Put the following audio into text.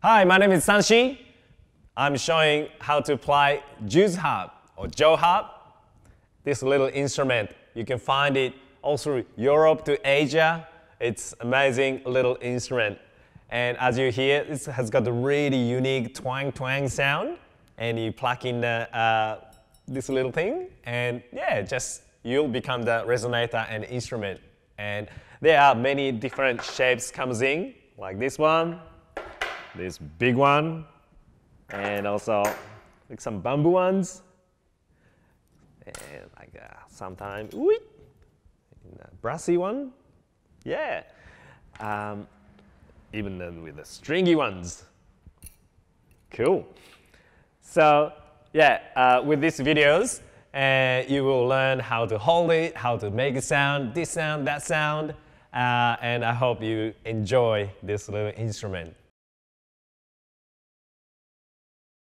Hi, my name is Sanshi. I'm showing how to play jews harp or jaw harp. This little instrument, you can find it all through Europe to Asia. It's amazing little instrument. And as you hear, it has got a really unique twang twang sound. And you plug in the, uh, this little thing, and yeah, just you'll become the resonator and instrument. And there are many different shapes comes in, like this one, this big one, and also like some bamboo ones, and like uh, sometimes, a brassy one, yeah. Um, even then with the stringy ones. Cool. So yeah, uh, with these videos, uh, you will learn how to hold it, how to make a sound, this sound, that sound, uh, and I hope you enjoy this little instrument.